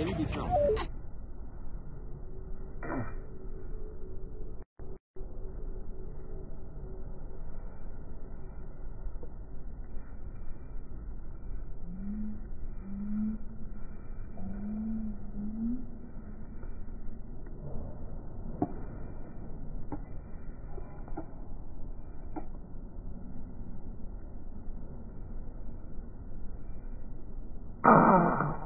LED film. Ah!